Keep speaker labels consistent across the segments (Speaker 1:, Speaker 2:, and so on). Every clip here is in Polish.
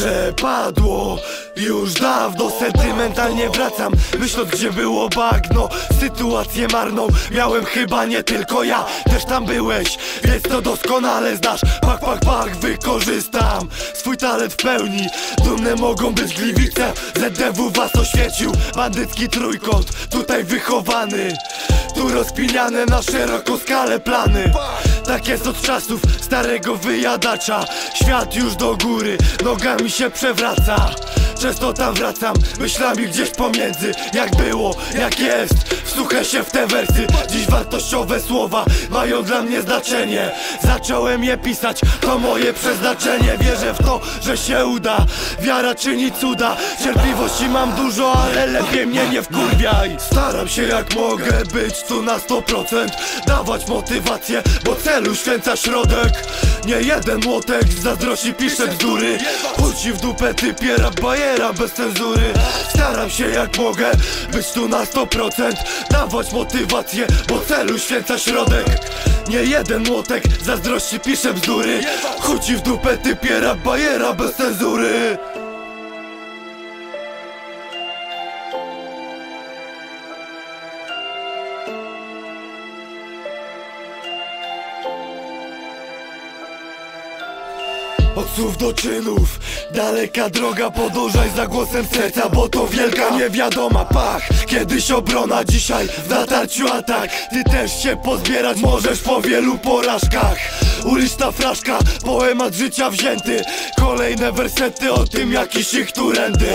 Speaker 1: Przepadło już dawno Sentymentalnie wracam. Myśląc gdzie było bagno Sytuację marną. Miałem chyba nie tylko ja Też tam byłeś. Więc to doskonale znasz. Pak, pak, pak Wykorzystam Swój talent w pełni. Dumne mogą być gliwice. ZDW was oświecił. Bandycki trójkąt Tutaj wychowany. Tu rozpiniane na szeroką skalę plany Tak jest od czasów starego wyjadacza. Świat już do góry Nogami się przewraca. Często tam wracam, myślami gdzieś pomiędzy. Jak było, jak jest, wsłuchaj się w te wersy. Dziś wartościowe słowa mają dla mnie znaczenie. Zacząłem je pisać, to moje przeznaczenie. Wierzę w to, że się uda, wiara czyni cuda. Cierpliwości mam dużo, ale lepiej mnie nie wkurwiaj. Staram się jak mogę być tu na 100% Dawać motywację, bo celu święca środek. Nie jeden młotek z zazdrości pisze bzdury. Chuj ci w dupę typie rap bajera bez cenzury. Staram się jak mogę być tu na 100% Dawać motywację, bo celu święca środek. Nie jeden młotek zazdrości pisze bzdury. Chuj ci w dupę typie rap bajera bez cenzury Od słów do czynów Daleka droga podążaj za głosem serca Bo to wielka niewiadoma pach. Kiedyś obrona, dzisiaj w natarciu atak. Ty też się pozbierać możesz po wielu porażkach. Uliczna fraszka, poemat życia wzięty. Kolejne wersety o tym jakiś ich turendy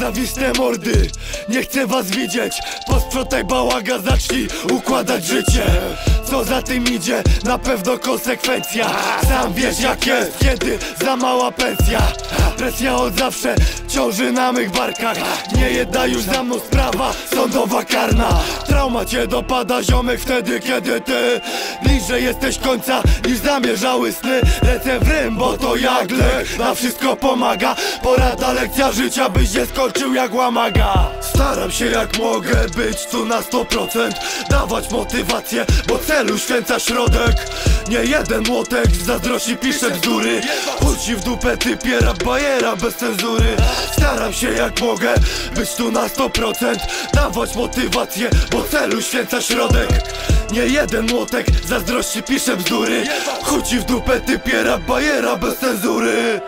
Speaker 1: Zawisne mordy, nie chcę was widzieć. Posprzątaj bałaga, zacznij układać życie. Co za tym idzie, na pewno konsekwencja. Sam wiesz jak jest, kiedy za mała pensja. Presja od zawsze ciąży na mych barkach. Nie jedna już za mną sprawa sądowa karna. Trauma cię dopada ziomek wtedy kiedy ty Bliżej jesteś końca niż zamierzały sny. Lecę w rym, bo to jak lek. Na wszystko pomaga. Porada lekcja życia byś nie skończył jak łamaga. Staram się jak mogę być tu na 100% Dawać motywację, bo celu święca środek. Nie jeden młotek zazdrości pisze bzdury. Chuj ci w dupę typie rap bajera bez cenzury. Staram się jak mogę być tu na 100% Dawać motywację, bo celu święca środek. Nie jeden młotek zazdrości pisze bzdury. Chuj ci w dupę typie rap bajera bez cenzury